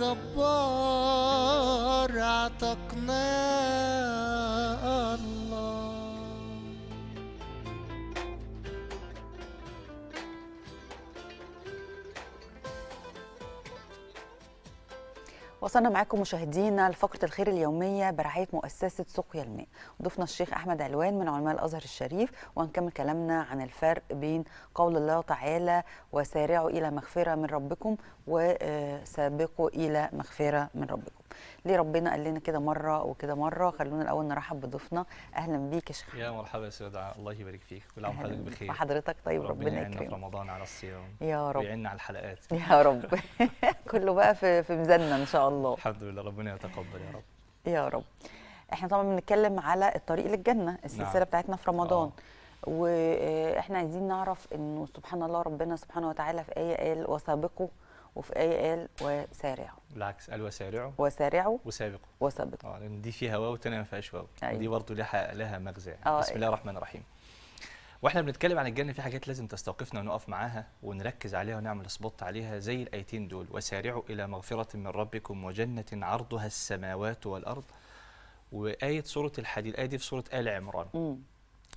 Як боряток не وصلنا معاكم مشاهدينا لفقرة الخير اليومية برعاية مؤسسة سقيا الماء ضفنا الشيخ أحمد علوان من علماء الأزهر الشريف وهنكمل كلامنا عن الفرق بين قول الله تعالى وسارعوا إلى مغفرة من ربكم وسابقوا إلى مغفرة من ربكم ليه ربنا قال لنا كده مرة وكده مرة؟ خلونا الأول نرحب بضيفنا أهلا بيك يا شيخ يا مرحبا يا سيدة الله يبارك فيك. كل عام وحضرتك بخير. وحضرتك طيب ربنا ربنا يعيننا في يكرمك رمضان على الصيام. يا رب. ويعيننا على الحلقات. يا رب. كله بقى في في ميزاننا إن شاء الله. الحمد لله. ربنا يتقبل يا رب. يا رب. إحنا طبعا بنتكلم على الطريق للجنة السلسلة نعم. بتاعتنا في رمضان. وإحنا عايزين نعرف إنه سبحان الله ربنا سبحانه وتعالى في آية قال وسابقوا وفي آية قال وسارعوا بالعكس قال وسارعوا وسارعوا وسابقوا وسابقوا آه لأن دي فيها واو والتانية ما فيهاش واو. أيوة. دي برضه لها لها مغزى. يعني. آه، بسم الله الرحمن الرحيم. وإحنا بنتكلم عن الجنة في حاجات لازم تستوقفنا ونقف معاها ونركز عليها ونعمل spot عليها زي الآيتين دول. وسارعوا إلى مغفرة من ربكم وجنة عرضها السماوات والأرض. وآية سورة الحديد الايه دي في سورة آل عمران.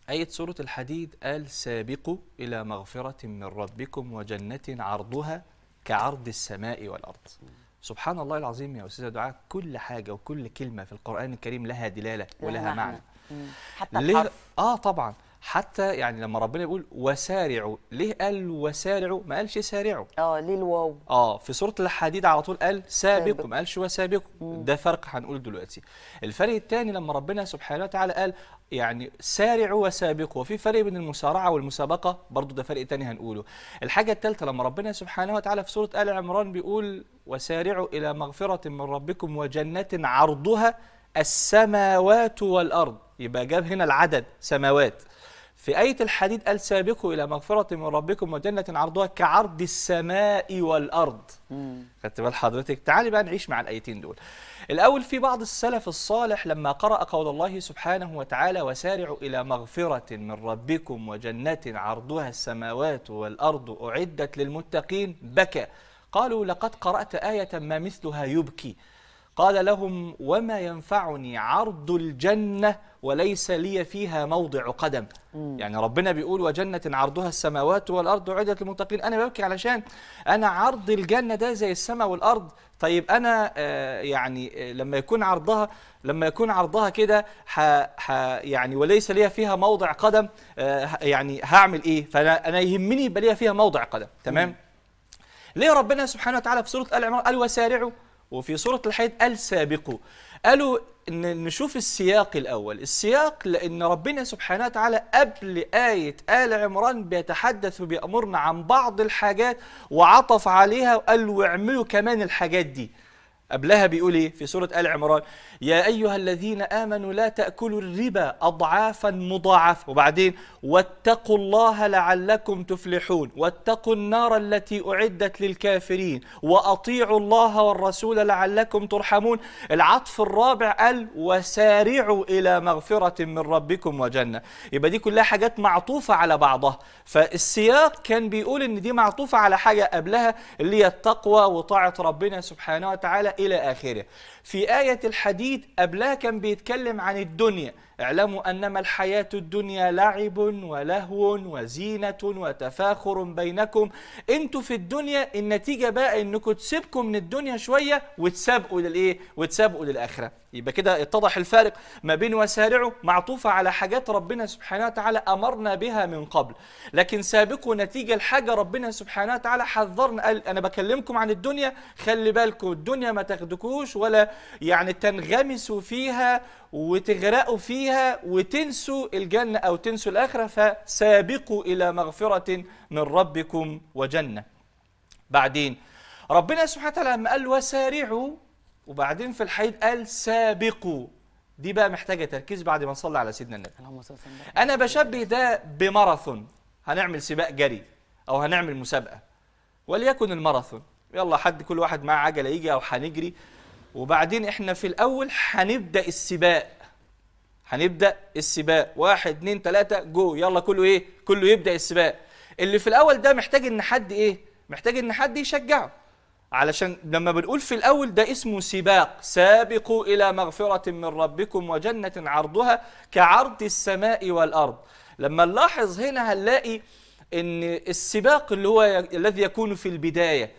آية سورة الحديد قال سابقوا إلى مغفرة من ربكم وجنة عرضها كعرض السماء والأرض سبحان الله العظيم يا أستاذة دعاء كل حاجة وكل كلمة في القرآن الكريم لها دلالة ولها معنى مم. حتى؟ الحرف آه طبعا حتى يعني لما ربنا يقول وسارعوا ليه قال وسارعوا؟ ما قالش سارعوا. آه ليه الواو؟ آه في سورة الحديد على طول قال سابق. سابق. ما قالش وسابق ده فرق هنقول دلوقتي. الفرق الثاني لما ربنا سبحانه وتعالى قال يعني سارعوا وسابقوا. وفي فرق بين المسارعة والمسابقة برضو ده فرق تاني هنقوله. الحاجة الثالثه لما ربنا سبحانه وتعالى في سورة آل عمران بيقول وسارعوا إلى مغفرة من ربكم وجنة عرضها السماوات والأرض. يبقى جاب هنا العدد سماوات. في آية الحديد قال سابقوا إلى مغفرة من ربكم وجنة عرضها كعرض السماء والأرض. خدت بال حضرتك. تعالي بقى نعيش مع الآيتين دول. الأول في بعض السلف الصالح لما قرأ قول الله سبحانه وتعالى وسارعوا إلى مغفرة من ربكم وجنة عرضها السماوات والأرض أعدت للمتقين بكى. قالوا لقد قرأت آية ما مثلها يبكي. قال لهم وما ينفعني عرض الجنة وليس لي فيها موضع قدم. يعني ربنا بيقول وجنة عرضها السماوات والأرض أعدت للمتقين. أنا ببكي علشان أنا عرض الجنة ده زي السماء والأرض. طيب أنا آه يعني آه لما يكون عرضها لما يكون عرضها كده ح ح يعني وليس لي فيها موضع قدم آه يعني هعمل إيه؟ فأنا أنا يهمني يبقى ليا فيها موضع قدم. تمام؟ ليه ربنا سبحانه وتعالى في سورة آل عمران قال وسارعوا وفي سورة الحديد قال سابقوا. قالوا نشوف السياق الأول. السياق لأن ربنا سبحانه وتعالى قبل آية آل عمران بيتحدث وبيأمرنا عن بعض الحاجات وعطف عليها وقال وإعملوا كمان الحاجات دي. قبلها بيقول إيه؟ في سورة آل عمران يا أيها الذين آمنوا لا تأكلوا الربا أضعافا مضاعفة. وبعدين واتقوا الله لعلكم تفلحون. واتقوا النار التي أعدت للكافرين. وأطيعوا الله والرسول لعلكم ترحمون. العطف الرابع قال وسارعوا إلى مغفرة من ربكم وجنة. يبقى دي كلها حاجات معطوفة على بعضها. فالسياق كان بيقول إن دي معطوفة على حاجة قبلها اللي هي التقوى وطاعة ربنا سبحانه وتعالى. إلى آخره. في آية الحديد قبلها كان بيتكلم عن الدنيا. اعلموا أنما الحياة الدنيا لعب ولهو وزينة وتفاخر بينكم. أنتوا في الدنيا النتيجة بقى انكم تسيبكم من الدنيا شوية وتسابقوا للايه وتسابقوا للآخرة يبقى كده اتضح الفارق ما بين وسارعوا معطوفة على حاجات ربنا سبحانه وتعالى أمرنا بها من قبل. لكن سابقوا نتيجة لحاجة ربنا سبحانه وتعالى حذرنا. قال أنا بكلمكم عن الدنيا خلي بالكم الدنيا ما تاخدكوش ولا يعني تنغمسوا فيها وتغرقوا فيها وتنسوا الجنة أو تنسوا الآخرة فسابقوا إلى مغفرة من ربكم وجنة. بعدين ربنا سبحانه وتعالى لما قال وسارعوا وبعدين في الحديد قال سابقوا. دي بقى محتاجة تركيز بعد ما نصلي على سيدنا النبي. أنا بشبه ده بماراثون. هنعمل سباق جري أو هنعمل مسابقة. وليكن الماراثون. يلا حد كل واحد معاه عجلة يجي أو هنجري. وبعدين إحنا في الأول هنبدأ السباق. هنبدأ السباق. واحد اتنين تلاتة جو. يلا كله إيه؟ كله يبدأ السباق. اللي في الأول ده محتاج إن حد إيه؟ محتاج إن حد يشجعه. علشان لما بنقول في الأول ده اسمه سباق. سابقوا إلى مغفرة من ربكم وجنة عرضها كعرض السماء والأرض. لما نلاحظ هنا هنلاقي إن السباق اللي هو الذي يكون في البداية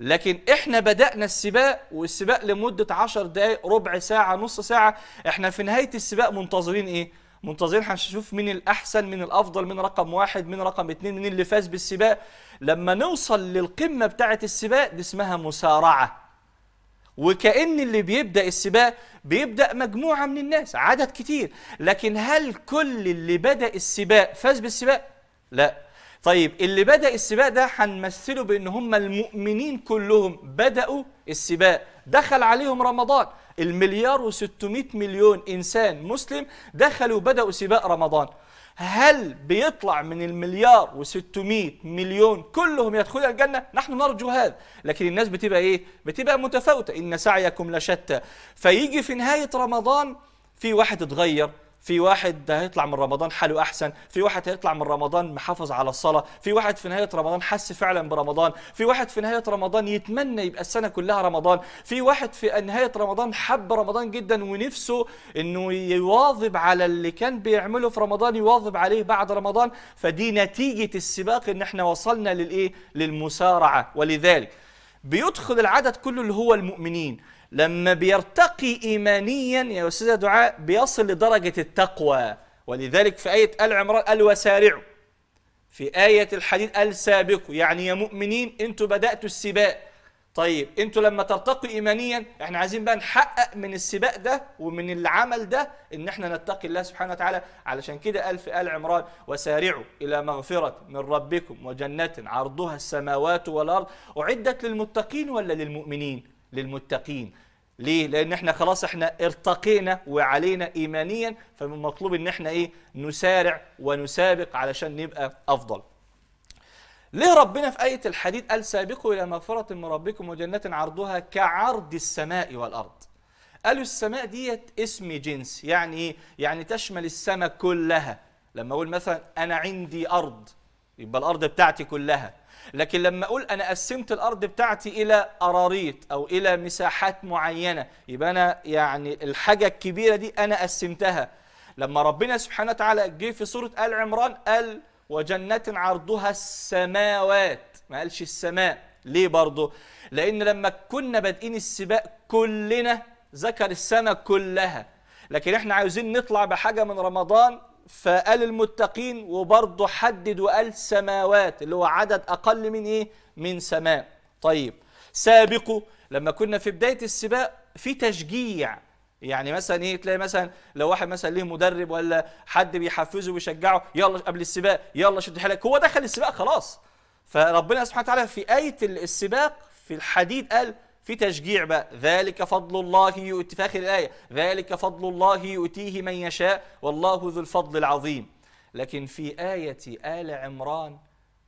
لكن إحنا بدأنا السباق والسباق لمدة عشر دقايق ربع ساعة نص ساعة إحنا في نهاية السباق منتظرين إيه؟ منتظرين هنشوف مين الأحسن مين الأفضل مين رقم واحد مين رقم اتنين مين اللي فاز بالسباق. لما نوصل للقمة بتاعة السباق دي اسمها مسارعة. وكأن اللي بيبدأ السباق بيبدأ مجموعة من الناس عدد كتير. لكن هل كل اللي بدأ السباق فاز بالسباق؟ لا. طيب اللي بدأ السباق ده هنمثله بأن هم المؤمنين كلهم بدأوا السباق. دخل عليهم رمضان. المليار وستمائة مليون إنسان مسلم دخلوا بدأوا سباق رمضان. هل بيطلع من المليار وستمائة مليون كلهم يدخلون الجنة؟ نحن نرجو هذا. لكن الناس بتبقى إيه؟ بتبقى متفاوتة. إن سعيكم لشتى. فيجي في نهاية رمضان في واحد اتغير. في واحد هيطلع من رمضان حاله أحسن في واحد هيطلع من رمضان محافظ على الصلاة في واحد في نهاية رمضان حس فعلا برمضان في واحد في نهاية رمضان يتمنى يبقى السنة كلها رمضان في واحد في نهاية رمضان حب رمضان جدا ونفسه إنه يواظب على اللي كان بيعمله في رمضان يواظب عليه بعد رمضان فدي نتيجة السباق إن إحنا وصلنا للإيه؟ للمسارعة. ولذلك بيدخل العدد كله اللي هو المؤمنين. لما بيرتقي ايمانيا يا أستاذة دعاء بيصل لدرجة التقوى. ولذلك في آية آل عمران قال وسارعوا في آية الحديد قال سابقوا يعني يا مؤمنين أنتوا بدأتوا السباق. طيب أنتوا لما ترتقوا ايمانيا إحنا عايزين بقى نحقق من السباق ده ومن العمل ده إن إحنا نتقي الله سبحانه وتعالى. علشان كده قال في آل عمران وسارعوا إلى مغفرة من ربكم وجنة عرضها السماوات والأرض. أعدت للمتقين ولا للمؤمنين؟ للمتقين. ليه؟ لأن إحنا خلاص إحنا ارتقينا وعلينا إيمانيا فمن المطلوب إن إحنا إيه؟ نسارع ونسابق علشان نبقى أفضل. ليه ربنا في آية الحديد قال سابقوا إلى مغفرة من ربكم وجنة عرضها كعرض السماء والأرض. قالوا السماء ديت اسم جنس يعني إيه؟ يعني تشمل السماء كلها. لما أقول مثلا أنا عندي أرض يبقى الأرض بتاعتي كلها. لكن لما أقول أنا قسمت الأرض بتاعتي إلى قراريط أو إلى مساحات معينة يبقى أنا يعني الحاجة الكبيرة دي أنا قسمتها. لما ربنا سبحانه وتعالى جه في سورة آل عمران قال وجنة عرضها السماوات. ما قالش السماء ليه برضه؟ لأن لما كنا بادئين السباق كلنا ذكر السماء كلها. لكن إحنا عاوزين نطلع بحاجة من رمضان فقال المتقين وبرضه حدد وقال سماوات اللي هو عدد أقل من إيه؟ من سماء. طيب سابقوا لما كنا في بداية السباق في تشجيع. يعني مثلا إيه؟ تلاقي مثلا لو واحد مثلا ليه مدرب ولا حد بيحفزه ويشجعه يلا قبل السباق يلا شد حيلك. هو دخل السباق خلاص. فربنا سبحانه وتعالى في آية السباق في الحديد قال في تشجيع بقى. ذلك فضل الله يؤتي في آخر الآية ذلك فضل الله يؤتيه من يشاء والله ذو الفضل العظيم. لكن في آية آل عمران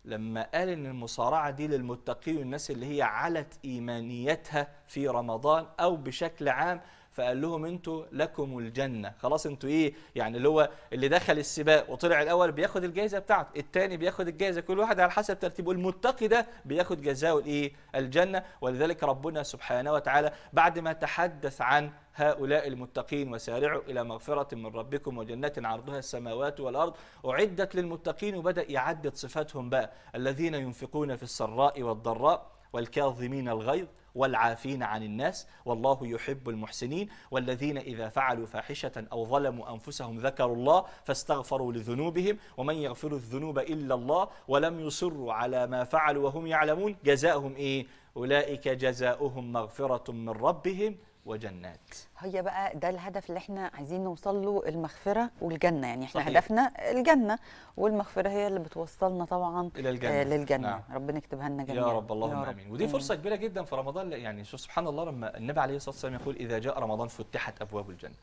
لما قال إن المصارعة دي للمتقين والناس اللي هي علت إيمانيتها في رمضان أو بشكل عام فقال لهم أنتوا لكم الجنة. خلاص أنتوا إيه يعني اللي هو اللي دخل السباق وطلع الأول بياخد الجائزه بتاعته الثاني بياخد الجائزه كل واحد على حسب ترتيبه. المتقي ده بياخد جزاؤه الايه الجنة. ولذلك ربنا سبحانه وتعالى بعد ما تحدث عن هؤلاء المتقين وسارعوا إلى مغفرة من ربكم وجنة عرضها السماوات والأرض أعدت للمتقين وبدأ يعدد صفاتهم بقى. الذين ينفقون في السراء والضراء والكاظمين الغيظ والعافين عن الناس والله يحب المحسنين والذين إذا فعلوا فاحشة أو ظلموا أنفسهم ذكروا الله فاستغفروا لذنوبهم ومن يغفر الذنوب إلا الله ولم يصروا على ما فعلوا وهم يعلمون جزاؤهم إيه؟ أولئك جزاؤهم مغفرة من ربهم وجنات هي بقى ده الهدف اللي إحنا عايزين نوصل له المغفرة والجنة يعني إحنا صحيح. هدفنا الجنة والمغفرة هي اللي بتوصلنا طبعا إلى الجنة. آه للجنة نعم. ربنا يكتبها لنا جميعا يا رب اللهم يا رب. آمين ودي. فرصة كبيرة جدا في رمضان يعني شوف سبحان الله لما النبي عليه الصلاة والسلام يقول إذا جاء رمضان فتحت أبواب الجنة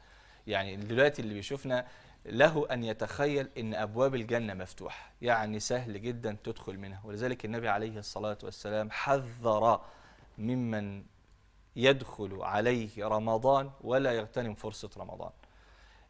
يعني دلوقتي اللي بيشوفنا له أن يتخيل إن أبواب الجنة مفتوحة يعني سهل جدا تدخل منها ولذلك النبي عليه الصلاة والسلام حذر ممن يدخل عليه رمضان ولا يغتنم فرصة رمضان.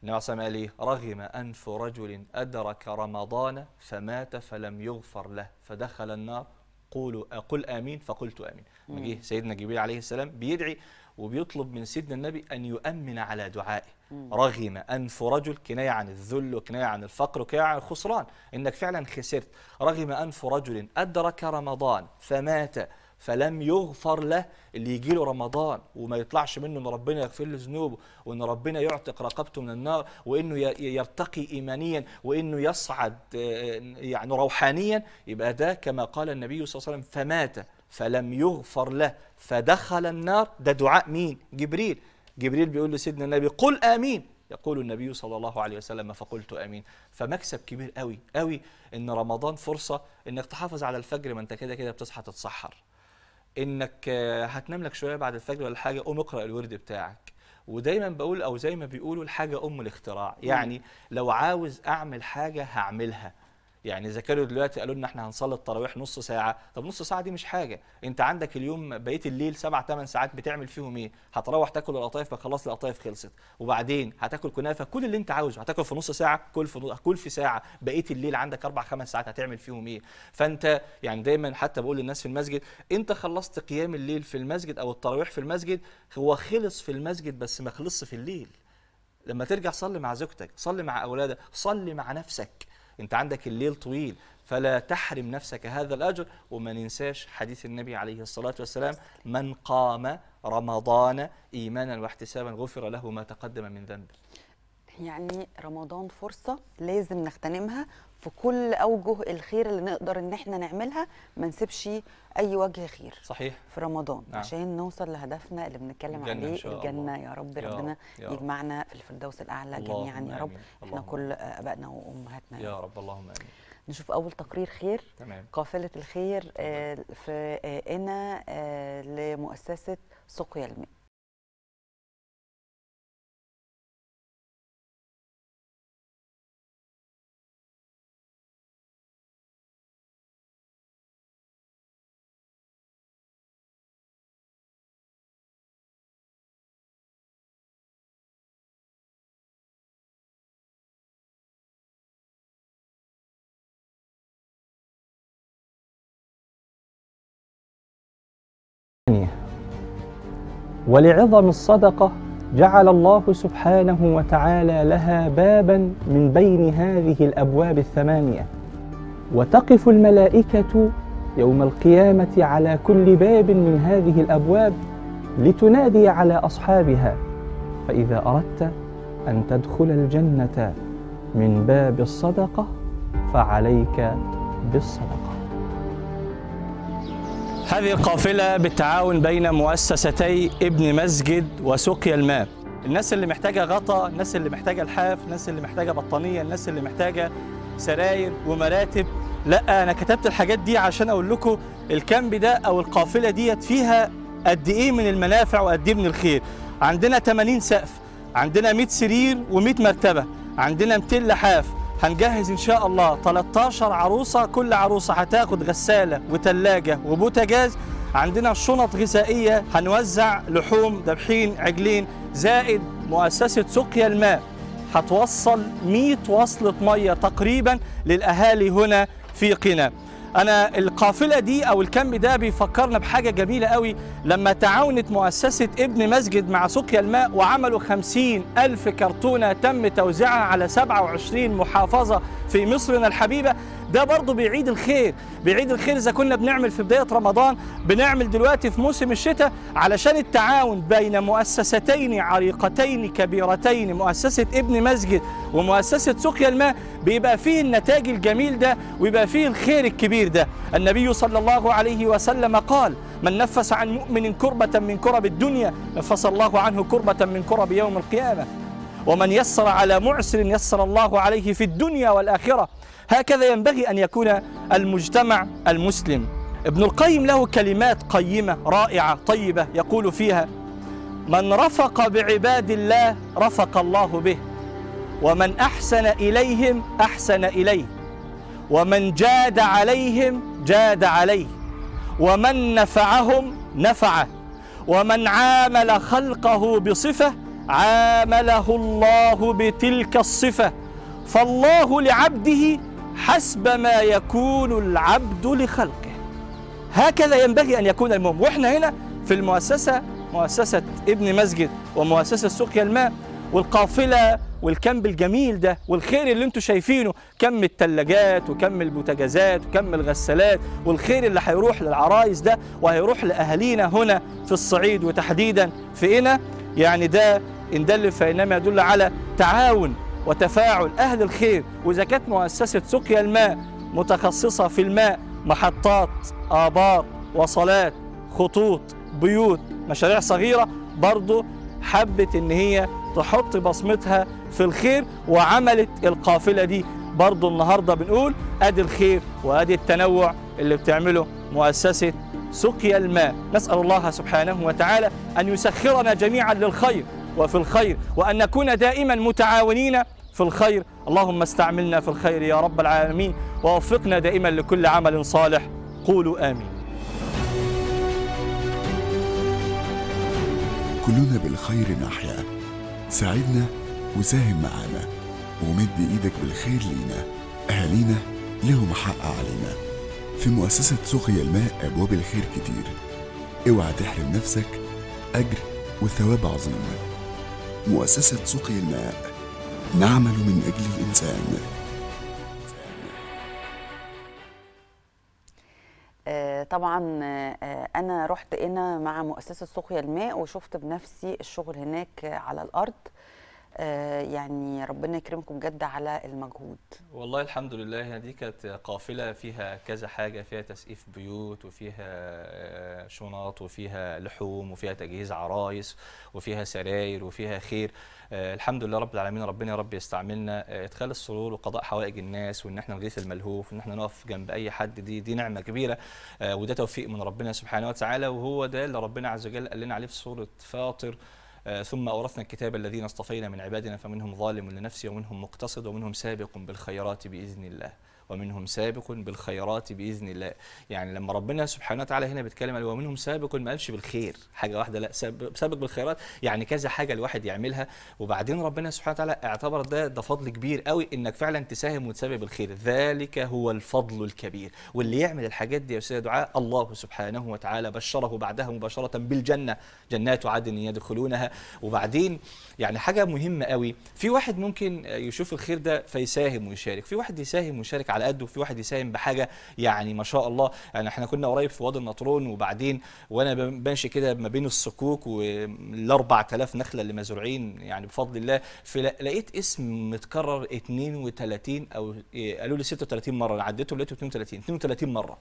النبي صلى الله عليه وسلم قال رغم أنف رجل أدرك رمضان فمات فلم يغفر له فدخل النار. قولوا قل آمين فقلت لما جه سيدنا جبريل عليه السلام بيدعي وبيطلب من سيدنا النبي أن يؤمن على دعائه. رغم أنف رجل كناية عن الذل وكنايه عن الفقر وكنايه عن الخسران إنك فعلا خسرت. رغم أنف رجل أدرك رمضان فمات فلم يغفر له اللي يجي له رمضان وما يطلعش منه إن ربنا يغفر له ذنوبه وإن ربنا يعتق رقبته من النار وإنه يرتقي ايمانيا وإنه يصعد آه، يعني روحانيا يبقى ده كما قال النبي صلى الله عليه وسلم فمات فلم يغفر له فدخل النار. ده دعاء مين؟ جبريل. جبريل بيقول لسيدنا النبي قل آمين. يقول النبي صلى الله عليه وسلم فقلت آمين. فمكسب كبير قوي قوي إن رمضان فرصة إنك تحافظ على الفجر ما أنت كده كده بتصحى تتسحر. إنك آه، هتنام لك شوية بعد الفجر ولا حاجة قوم اقرأ الورد بتاعك. ودايما بقول أو زي ما بيقولوا الحاجة أم الاختراع. يعني لو عاوز أعمل حاجة هعملها. يعني اذا كانوا دلوقتي قالوا لنا إحنا هنصلي التراويح نص ساعة. طب نص ساعة دي مش حاجة. أنت عندك اليوم بقية الليل سبع ثمان ساعات بتعمل فيهم إيه؟ هتروح تاكل القطايف فخلاص القطايف خلصت. وبعدين هتاكل كنافة كل اللي أنت عاوزه. هتاكل في نص ساعة كل في كل في ساعة. بقية الليل عندك أربع خمس ساعات هتعمل فيهم إيه؟ فأنت يعني دايما حتى بقول للناس في المسجد أنت خلصت قيام الليل في المسجد أو التراويح في المسجد هو خلص في المسجد بس ما خلصش في الليل. لما ترجع صلي مع زوجتك صلي مع أولادك صلي مع نفسك. انت عندك الليل طويل فلا تحرم نفسك هذا الأجر. وما ننساش حديث النبي عليه الصلاة والسلام من قام رمضان إيمانا واحتسابا غفر له ما تقدم من ذنبه يعني رمضان فرصة لازم نغتنمها في كل أوجه الخير اللي نقدر إن إحنا نعملها ما نسيبش أي وجه خير صحيح. في رمضان. نعم. عشان نوصل لهدفنا اللي بنتكلم الجنة عليه شاء الجنة الله. يا رب يا ربنا رب، يا رب. يجمعنا في الفردوس الأعلى جميعا يا رب. آمين. اللهم كل آبائنا وأمهاتنا. يا رب اللهم آمين. نشوف أول تقرير خير. تمام. قافلة الخير آه، في آه، إنا آه، لمؤسسة سقيا الماء ولعظم الصدقة جعل الله سبحانه وتعالى لها بابا من بين هذه الأبواب الثمانية. وتقف الملائكة يوم القيامة على كل باب من هذه الأبواب لتنادي على أصحابها. فإذا أردت أن تدخل الجنة من باب الصدقة فعليك بالصدقة. هذه القافلة بالتعاون بين مؤسستي ابن مسجد وسقيا الماء. الناس اللي محتاجة غطا الناس اللي محتاجة الحاف الناس اللي محتاجة بطانية الناس اللي محتاجة سراير ومراتب. لا أنا كتبت الحاجات دي عشان أقول لكم الكامب ده أو القافلة ديت فيها قد إيه من المنافع وقد إيه من الخير. عندنا 80 سقف عندنا 100 سرير و100 مرتبة عندنا 200 لحاف. هنجهز إن شاء الله 13 عروسة كل عروسة هتاخد غسالة وثلاجه وبوتاجاز. عندنا شنط غذائية هنوزع لحوم ذبحين عجلين زائد مؤسسة سقيا الماء. هتوصل 100 وصلة مية تقريبا للأهالي هنا في قنا. أنا القافلة دي أو الكامب ده بيفكرنا بحاجة جميلة قوي. لما تعاونت مؤسسة ابن مسجد مع سقيا الماء وعملوا خمسين ألف كرتونة تم توزيعها على 27 محافظة في مصرنا الحبيبة ده برضه بيعيد الخير بيعيد الخير إذا كنا بنعمل في بداية رمضان بنعمل دلوقتي في موسم الشتاء علشان التعاون بين مؤسستين عريقتين كبيرتين مؤسسة ابن مسجد ومؤسسة سقيا الماء بيبقى فيه النتاج الجميل ده ويبقى فيه الخير الكبير ده. النبي صلى الله عليه وسلم قال من نفس عن مؤمن كربة من كرب الدنيا نفس الله عنه كربة من كرب يوم القيامة. ومن يسر على معسر يسر الله عليه في الدنيا والآخرة. هكذا ينبغي أن يكون المجتمع المسلم. ابن القيم له كلمات قيمة رائعة طيبة يقول فيها من رفق بعباد الله رفق الله به ومن أحسن إليهم أحسن إليه ومن جاد عليهم جاد عليه ومن نفعهم نفعه ومن عامل خلقه بصفة عامله الله بتلك الصفة فالله لعبده حسب ما يكون العبد لخلقه. هكذا ينبغي أن يكون المؤمن وإحنا هنا في المؤسسة مؤسسة ابن مسجد ومؤسسة سقيا الماء والقافلة والكم الجميل ده والخير اللي أنتم شايفينه. كم الثلاجات وكم البوتاجازات وكم الغسالات والخير اللي هيروح للعرايس ده وهيروح لأهالينا هنا في الصعيد وتحديدا في قنا يعني ده إن دل فإنما يدل على تعاون وتفاعل أهل الخير وإذا كانت مؤسسة سقيا الماء متخصصة في الماء محطات آبار وصلات خطوط بيوت مشاريع صغيرة برضه حبت إن هي تحط بصمتها في الخير وعملت القافلة دي. برضه النهارده بنقول أدي الخير وأدي التنوع اللي بتعمله مؤسسة سقيا الماء. نسأل الله سبحانه وتعالى أن يسخرنا جميعا للخير. وفي الخير وأن نكون دائما متعاونين في الخير. اللهم استعملنا في الخير يا رب العالمين ووفقنا دائما لكل عمل صالح. قولوا آمين. كلنا بالخير نحيا. ساعدنا وساهم معانا ومد إيدك بالخير لينا. اهالينا لهم حق علينا. في مؤسسة سقيا الماء أبواب الخير كتير. اوعى تحرم نفسك. أجر وثواب عظيم. مؤسسة سقيا الماء. نعمل من أجل الإنسان. آه، طبعا آه، أنا رحت هنا مع مؤسسة سقيا الماء وشفت بنفسي الشغل هناك على الأرض. يعني ربنا يكرمكم بجد على المجهود. والله الحمد لله دي كانت قافلة فيها كذا حاجة فيها تسقيف بيوت وفيها آه، شنط وفيها لحوم وفيها تجهيز عرايس وفيها سراير وفيها خير. آه، الحمد لله رب العالمين ربنا يا رب يستعملنا. آه، إدخال السرور وقضاء حوائج الناس وإن إحنا نغيث الملهوف وإن إحنا نقف جنب أي حد دي دي نعمة كبيرة. آه، وده توفيق من ربنا سبحانه وتعالى. وهو ده اللي ربنا عز وجل قال لنا عليه في سورة فاطر. آه، ثم أورثنا الكتاب الذين اصطفينا من عبادنا فمنهم ظالم لنفسه ومنهم مقتصد ومنهم سابق بالخيرات بإذن الله. ومنهم سابق بالخيرات بإذن الله. يعني لما ربنا سبحانه وتعالى هنا بيتكلم قال ومنهم سابق ما قالش بالخير حاجة واحدة لا ساب- سابق بالخيرات. يعني كذا حاجة الواحد يعملها. وبعدين ربنا سبحانه وتعالى اعتبر ده ده فضل كبير قوي إنك فعلا تساهم وتسابق بالخير. ذلك هو الفضل الكبير. واللي يعمل الحاجات دي يا أستاذ دعاء الله سبحانه وتعالى بشره بعدها مباشرة بالجنة. جنات عدن يدخلونها. وبعدين يعني حاجة مهمة قوي. في واحد ممكن يشوف الخير ده فيساهم ويشارك. في واحد يساهم ويشارك على قده في واحد يساهم بحاجة يعني ما شاء الله. يعني إحنا كنا قريب في وادي النطرون وبعدين وأنا ب- ماشي كده ما بين الصكوك وال 4000 نخلة اللي مزروعين يعني بفضل الله. لقيت اسم متكرر 32 أو إيه، قالوا لي 36 مرة. أنا عديته لقيته 32 32 مرة.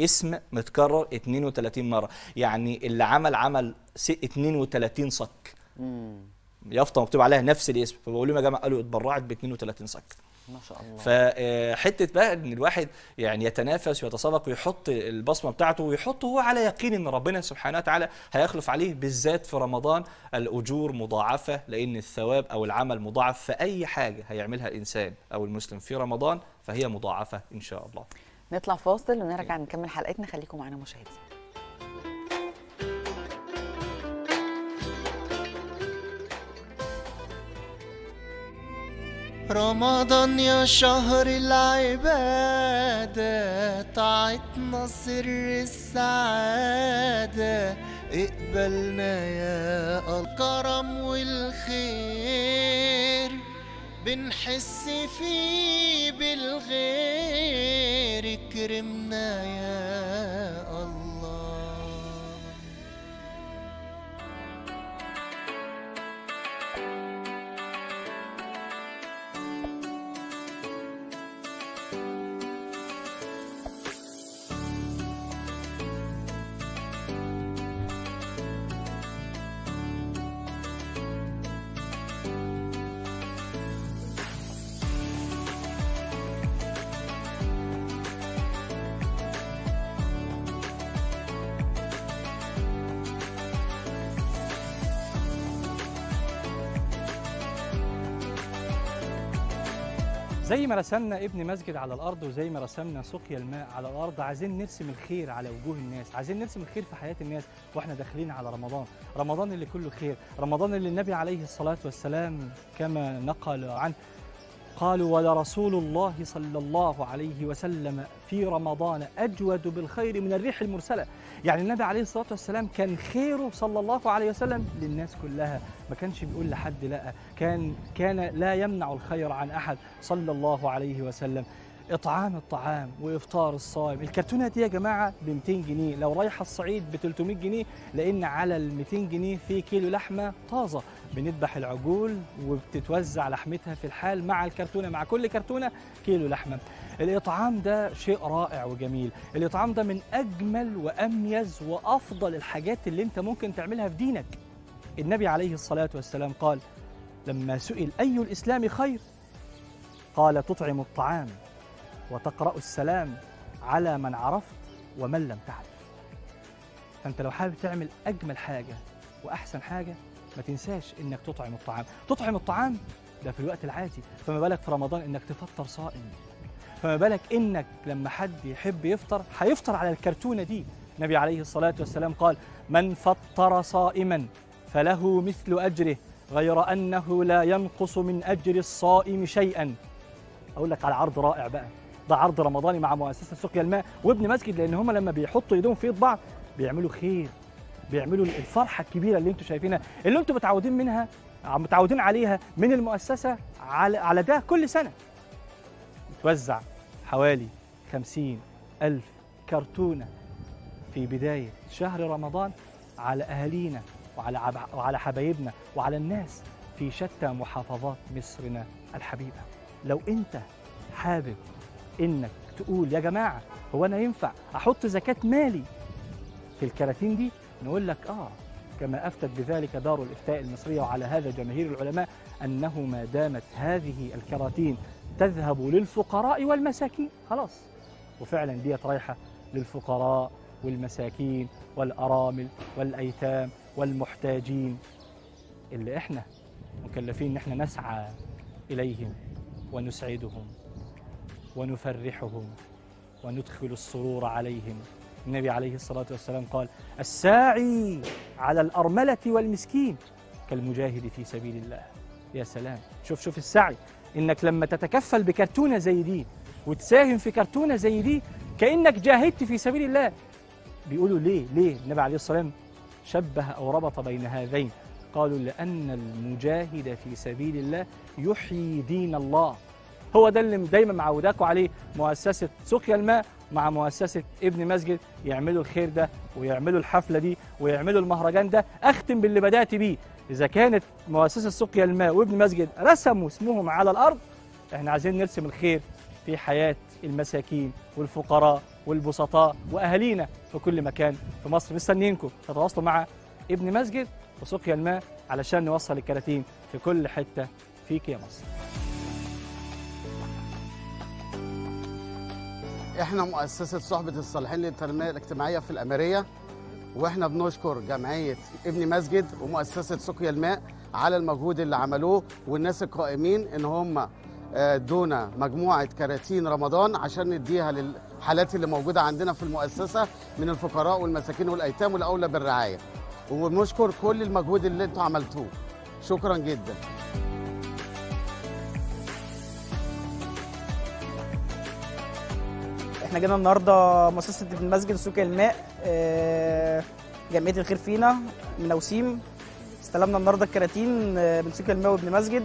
اسم متكرر 32 مرة. يعني اللي عمل عمل س- 32 صك. يافطة مكتوب عليها نفس الاسم. فبقول لهم يا جماعة قالوا اتبرعت ب 32 صك. ما شاء الله. فحتة بقى إن الواحد يعني يتنافس ويتسابق ويحط البصمة بتاعته ويحط هو على يقين إن ربنا سبحانه وتعالى هيخلف عليه بالذات في رمضان الأجور مضاعفة لأن الثواب أو العمل مضاعف في اي حاجة هيعملها الإنسان أو المسلم في رمضان فهي مضاعفة إن شاء الله. نطلع فاصل ونرجع نكمل حلقتنا. خليكم معانا مشاهدين. رمضان يا شهر العبادة طاعتنا سر السعادة. اقبلنا يا الكرم والخير بنحس فيه بالغير. اكرمنا يا زي ما رسمنا ابن مسجد على الأرض وزي ما رسمنا سقيا الماء على الأرض عايزين نرسم الخير على وجوه الناس عايزين نرسم الخير في حياة الناس وإحنا داخلين على رمضان. رمضان اللي كله خير رمضان اللي النبي عليه الصلاة والسلام كما نقل عنه قالوا ولرسول الله صلى الله عليه وسلم في رمضان أجود بالخير من الريح المرسلة. يعني النبي عليه الصلاة والسلام كان خيره صلى الله عليه وسلم للناس كلها. ما كانش بيقول لحد لا كان كان لا يمنع الخير عن أحد صلى الله عليه وسلم. إطعام الطعام وإفطار الصائم. الكرتونة دي يا جماعة ب 200 جنيه. لو رايحة الصعيد ب 300 جنيه لأن على ال 200 جنيه في كيلو لحمة طازة. بنذبح العجول وبتتوزع لحمتها في الحال مع الكرتونة مع كل كرتونة كيلو لحمة. الإطعام ده شيء رائع وجميل. الإطعام ده من أجمل وأميز وأفضل الحاجات اللي أنت ممكن تعملها في دينك. النبي عليه الصلاة والسلام قال لما سئل أي الإسلام خير؟ قال تطعم الطعام. وتقرأ السلام على من عرفت ومن لم تعرف. فأنت لو حابب تعمل أجمل حاجة وأحسن حاجة ما تنساش إنك تطعم الطعام. تطعم الطعام ده في الوقت العادي. فما بالك في رمضان إنك تفطر صائم. فما بالك إنك لما حد يحب يفطر هيفطر على الكرتونة دي. النبي عليه الصلاة والسلام قال من فطر صائما فله مثل أجره غير أنه لا ينقص من أجر الصائم شيئا. أقول لك على عرض رائع بقى. ده عرض رمضاني مع مؤسسة سقيا الماء وابن مسجد لأن هم لما بيحطوا إيدهم في إيد بعض بيعملوا خير بيعملوا الفرحة الكبيرة اللي أنتم شايفينها. اللي أنتم متعودين منها متعودين عليها من المؤسسة على على ده كل سنة. توزع حوالي خمسين ألف كرتونة في بداية شهر رمضان على أهالينا وعلى وعلى حبايبنا وعلى الناس في شتى محافظات مصرنا الحبيبة. لو أنت حابب إنك تقول يا جماعة هو أنا ينفع أحط زكاة مالي في الكراتين دي؟ نقول لك آه كما أفتت بذلك دار الإفتاء المصرية وعلى هذا جماهير العلماء أنه ما دامت هذه الكراتين تذهب للفقراء والمساكين. خلاص. وفعلا ديت رايحة للفقراء والمساكين والأرامل والأيتام والمحتاجين اللي إحنا مكلفين إن إحنا نسعى إليهم ونسعدهم. ونفرحهم وندخل السرور عليهم. النبي عليه الصلاة والسلام قال الساعي على الأرملة والمسكين. كالمجاهد في سبيل الله. يا سلام. شوف شوف السعي إنك لما تتكفل بكرتونة زي دي وتساهم في كرتونة زي دي كأنك جاهدت في سبيل الله. بيقولوا ليه؟ ليه؟ النبي عليه الصلاة والسلام شبه أو ربط بين هذين. قالوا لأن المجاهد في سبيل الله يحيي دين الله. هو ده اللي دايما معوداكم عليه مؤسسة سقيا الماء مع مؤسسة ابن مسجد يعملوا الخير ده ويعملوا الحفلة دي ويعملوا المهرجان ده. أختم باللي بدأت بيه. إذا كانت مؤسسة سقيا الماء وابن مسجد رسموا اسمهم على الأرض إحنا عايزين نرسم الخير في حياة المساكين والفقراء والبسطاء وأهالينا في كل مكان في مصر. مستنيينكم. تتواصلوا مع ابن مسجد وسقيا الماء علشان نوصل الكراتين في كل حتة فيك يا مصر. إحنا مؤسسة صحبة الصالحين للتنمية الاجتماعية في الأميرية وإحنا بنشكر جمعية ابن مسجد ومؤسسة سقيا الماء على المجهود اللي عملوه والناس القائمين إن هم آه، ادونا مجموعة كراتين رمضان عشان نديها للحالات اللي موجودة عندنا في المؤسسة من الفقراء والمساكين والأيتام والأولى بالرعاية. وبنشكر كل المجهود اللي أنتوا عملتوه. شكرا جدا. جينا النهارده مؤسسة ابن مسجد سوق الماء آه، جمعية الخير فينا من اوسيم استلمنا النهارده الكراتين آه، من سوق الماء وابن مسجد.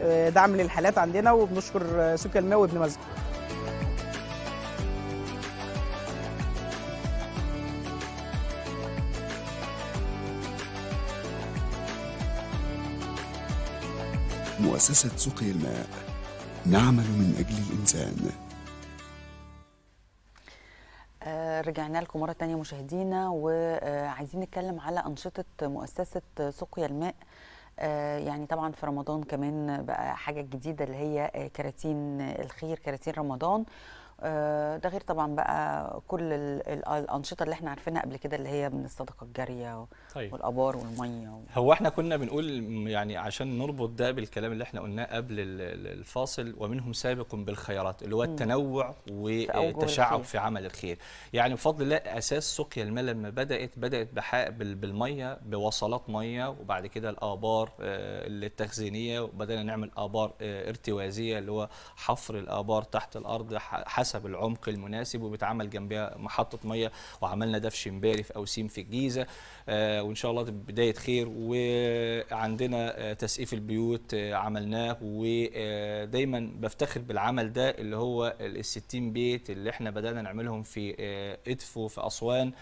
آه، دعم للحالات عندنا وبنشكر سوق الماء وابن مسجد. مؤسسة سقي الماء نعمل من أجل الإنسان. رجعنا لكم مرة تانية مشاهدينا وعايزين نتكلم على أنشطة مؤسسة سقيا الماء. آه، يعني طبعا في رمضان كمان بقى حاجة جديدة اللي هي آه، كراتين الخير كراتين رمضان. ده غير طبعا بقى كل ال- ال- الأنشطة اللي إحنا عارفينها قبل كده اللي هي من الصدقة الجارية طيب والآبار والمية و... هو إحنا كنا بنقول يعني عشان نربط ده بالكلام اللي إحنا قلناه قبل ال- ال- الفاصل ومنهم سابق بالخيرات اللي هو. التنوع والتشعب. في عمل الخير يعني بفضل الله أساس سقيا الماء لما بدأت بدأت بالمية بوصلات مية وبعد كده الآبار آه، التخزينية وبدأنا نعمل آبار آه، ارتوازية اللي هو حفر الآبار تحت الأرض حسب العمق المناسب وبيتعمل جنبها محطة مية وعملنا ده في شمباري في أوسيم في الجيزة. آه، وإن شاء الله بداية خير. وعندنا آه، تسقيف البيوت آه، عملناه. ودايما بفتخر بالعمل ده اللي هو ال 60 بيت اللي إحنا بدأنا نعملهم في إدفو في أسوان.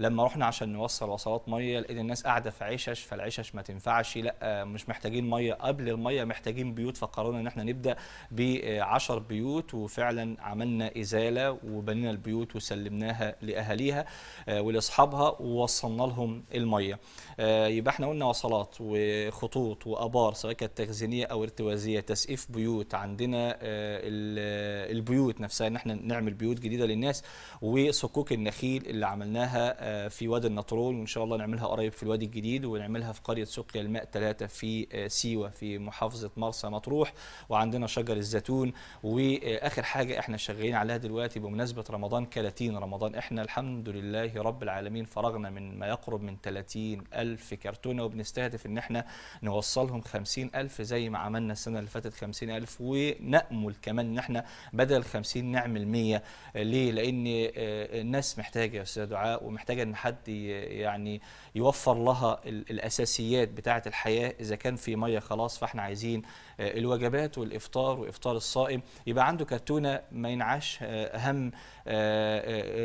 لما رحنا عشان نوصل وصلات مية لقينا الناس قاعدة في عشش فالعشش ما تنفعش. لأ مش محتاجين مية. قبل المية محتاجين بيوت فقررنا إن إحنا نبدأ ب 10 بيوت وفعلا عملنا إزالة وبنينا البيوت وسلمناها لأهاليها آه، ولأصحابها ووصلنا لهم المية. آه، يبقى إحنا قلنا وصلات وخطوط وآبار سواء كانت تخزينية أو ارتوازية تسقيف بيوت عندنا آه، ال- البيوت نفسها إن إحنا نعمل بيوت جديدة للناس وصكوك النخيل اللي عملناها في وادي النطرون وإن شاء الله نعملها قريب في الوادي الجديد ونعملها في قرية سقيا الماء ثلاثة في آه، سيوة في محافظة مرسى مطروح وعندنا شجر الزيتون. وآخر حاجة إحنا شغالين عليها دلوقتي بمناسبة رمضان 30 رمضان إحنا الحمد لله رب العالمين فرغنا من ما يقرب من 30 ألف كرتونة وبنستهدف إن إحنا نوصلهم 50 ألف زي ما عملنا السنة اللي فاتت 50 ألف ونأمل كمان إن إحنا بدل 50 نعمل 100 ليه؟ لأن آه، الناس محتاجة يا أستاذ دعاء ومحتاجة إن حد يعني يوفر لها ال- الأساسيات بتاعة الحياة. إذا كان في مية خلاص فإحنا عايزين آه، الوجبات والإفطار وإفطار الصائم. يبقى عنده كرتونة ما ينعش آه، هم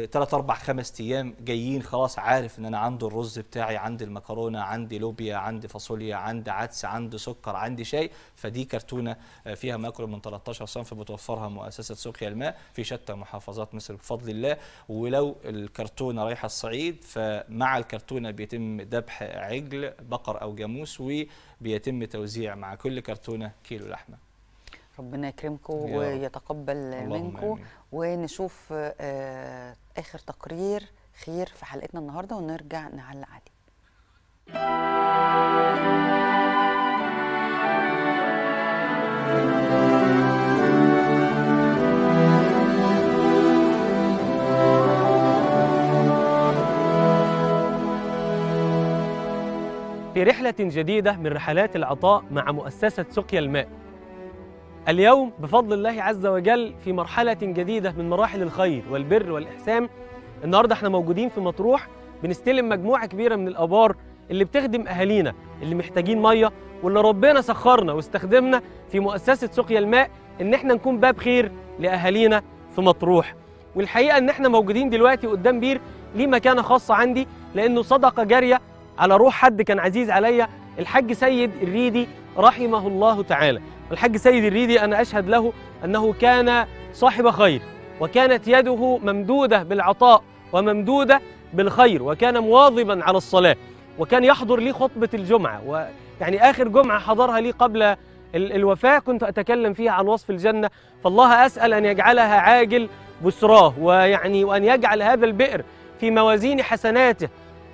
ثلاث أربع خمس أيام جايين خلاص عارف إن أنا عندي الرز بتاعي عندي المكرونة عندي لوبيا عندي فاصوليا عندي عدس عندي سكر عندي شاي. فدي كرتونة آه، فيها ما يقرب من 13 صنف بتوفرها مؤسسة سقيا الماء في شتى محافظات مصر بفضل الله. ولو الكرتونة رايحة الصعيد فمع الكرتونة بيتم ذبح عجل بقر أو جاموس وبيتم توزيع مع كل كرتونة كيلو لحمة ربنا يكرمكم. ويتقبل منكم. ونشوف آه، آخر تقرير خير في حلقتنا النهارده ونرجع نعلق عليه في رحلة جديدة من رحلات العطاء مع مؤسسة سقيا الماء. اليوم بفضل الله عز وجل في مرحلة جديدة من مراحل الخير والبر والإحسان. النهارده إحنا موجودين في مطروح بنستلم مجموعة كبيرة من الآبار اللي بتخدم أهالينا اللي محتاجين مية واللي ربنا سخرنا واستخدمنا في مؤسسة سقيا الماء إن إحنا نكون باب خير لأهالينا في مطروح. والحقيقة إن إحنا موجودين دلوقتي قدام بير ليه مكانة خاصة عندي لأنه صدقة جارية على روح حد كان عزيز عليا الحاج سيد الريدي رحمه الله تعالى. الحاج سيد الريدي أنا أشهد له أنه كان صاحب خير وكانت يده ممدودة بالعطاء وممدودة بالخير وكان مواظبا على الصلاة وكان يحضر لي خطبة الجمعة ويعني آخر جمعة حضرها لي قبل ال- الوفاة كنت أتكلم فيها عن وصف الجنة فالله أسأل أن يجعلها عاجل بسراه ويعني وأن يجعل هذا البئر في موازين حسناته.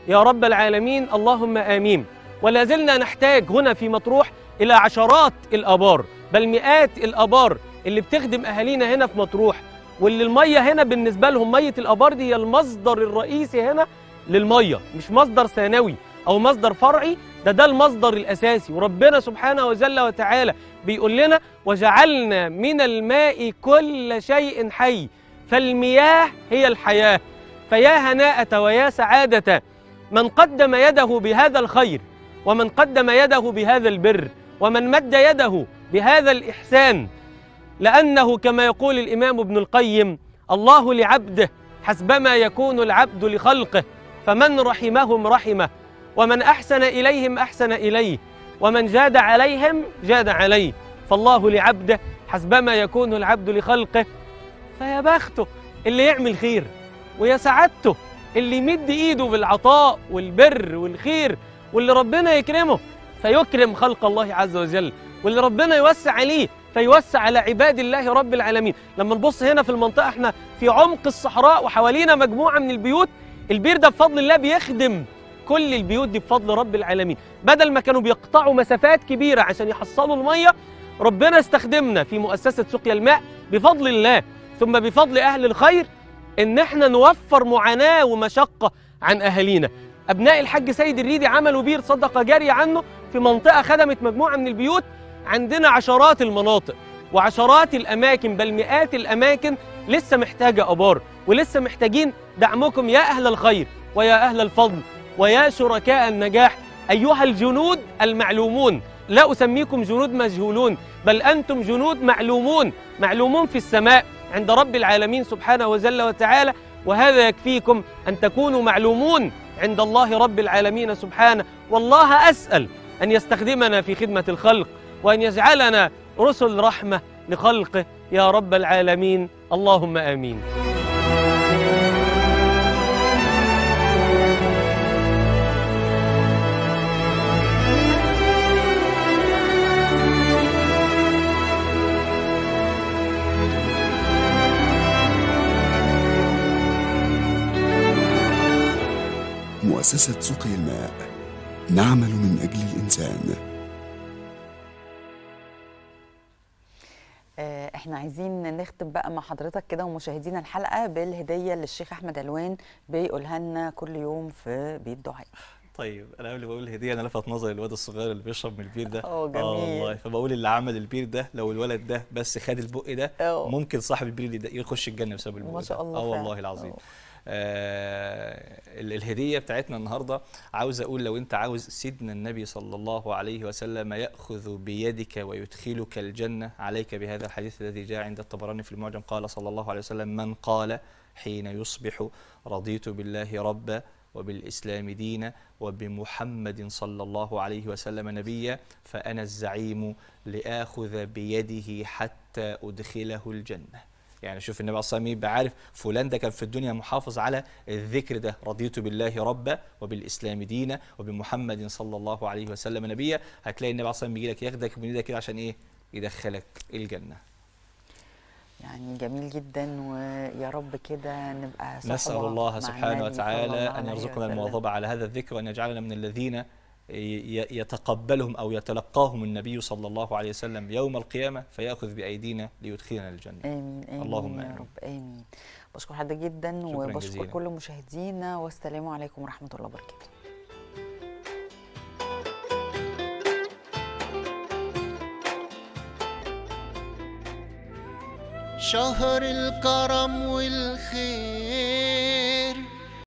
يا رب العالمين اللهم آمين. ولا زلنا نحتاج هنا في مطروح إلى عشرات الآبار بل مئات الآبار اللي بتخدم أهالينا هنا في مطروح. واللي المية هنا بالنسبة لهم مية الآبار دي هي المصدر الرئيسي هنا للمية مش مصدر ثانوي أو مصدر فرعي ده ده المصدر الأساسي. وربنا سبحانه وجل وتعالى بيقول لنا وجعلنا من الماء كل شيء حي فالمياه هي الحياة فيا هناءة ويا سعادة. من قدم يده بهذا الخير ومن قدم يده بهذا البر ومن مد يده بهذا الإحسان. لأنه كما يقول الإمام ابن القيم الله لعبده حسبما يكون العبد لخلقه فمن رحمهم رحمة ومن أحسن إليهم أحسن إليه ومن جاد عليهم جاد عليه فالله لعبده حسبما يكون العبد لخلقه. فيا بخته اللي يعمل خير ويا سعادته اللي يمد ايده بالعطاء والبر والخير واللي ربنا يكرمه فيكرم خلق الله عز وجل واللي ربنا يوسع عليه فيوسع على عباد الله رب العالمين. لما نبص هنا في المنطقة إحنا في عمق الصحراء وحوالينا مجموعة من البيوت البير ده بفضل الله بيخدم كل البيوت دي بفضل رب العالمين. بدل ما كانوا بيقطعوا مسافات كبيرة عشان يحصلوا المية ربنا استخدمنا في مؤسسة سقيا الماء بفضل الله ثم بفضل أهل الخير إن إحنا نوفر معاناة ومشقة عن أهالينا. أبناء الحاج سيد الريدي عملوا بير صدقة جارية عنه في منطقة خدمت مجموعة من البيوت عندنا عشرات المناطق وعشرات الأماكن بل مئات الأماكن لسه محتاجة أبار ولسه محتاجين دعمكم يا أهل الخير ويا أهل الفضل ويا شركاء النجاح. أيها الجنود المعلومون لا أسميكم جنود مجهولون بل أنتم جنود معلومون معلومون في السماء. عند رب العالمين سبحانه وجل وتعالى وهذا يكفيكم أن تكونوا معلومون عند الله رب العالمين سبحانه. والله أسأل أن يستخدمنا في خدمة الخلق وأن يجعلنا رسل رحمة لخلقه. يا رب العالمين اللهم آمين. مؤسسة سقي الماء نعمل من أجل الإنسان آه، إحنا عايزين نختم بقى مع حضرتك كده ومشاهدينا الحلقة بالهدية اللي الشيخ أحمد علوان بيقولها لنا كل يوم في بيت دعاء طيب أنا قبل ما أقول الهدية أنا لفت نظري الواد الصغير اللي بيشرب من البير ده آه جميل. والله فبقول اللي عمل البير ده لو الولد ده بس خد البق ده آه. ممكن صاحب البير ده يخش الجنة بسبب البق ما شاء. الله آه. والله العظيم آه. آه ال- الهدية بتاعتنا النهارده. عاوز أقول لو أنت عاوز سيدنا النبي صلى الله عليه وسلم يأخذ بيدك ويدخلك الجنة عليك بهذا الحديث الذي جاء عند الطبراني في المعجم. قال صلى الله عليه وسلم من قال حين يصبح رضيت بالله ربا وبالإسلام دينا وبمحمد صلى الله عليه وسلم نبيا فأنا الزعيم لآخذ بيده حتى أدخله الجنة. يعني شوف النبي عليه الصلاة والسلام يبقى عارف فلان ده كان في الدنيا محافظ على الذكر ده رضيت بالله ربا وبالإسلام دينا وبمحمد صلى الله عليه وسلم نبيا. هتلاقي النبي عليه الصلاة والسلام بيجي لك ياخدك من إيدك كده عشان إيه؟ يدخلك الجنة. يعني جميل جدا ويا رب كده نبقى نسأل الله سبحانه وتعالى أن يرزقنا. المواظبة على هذا الذكر وأن يجعلنا من الذين يتقبلهم أو يتلقاهم النبي صلى الله عليه وسلم يوم القيامة فيأخذ بأيدينا ليدخلنا الجنة آمين آمين اللهم يا آمين. رب آمين بشكر حضرتك جدا وبشكر جزيلاً. كل مشاهدينا والسلام عليكم ورحمة الله وبركاته شهر الكرم والخير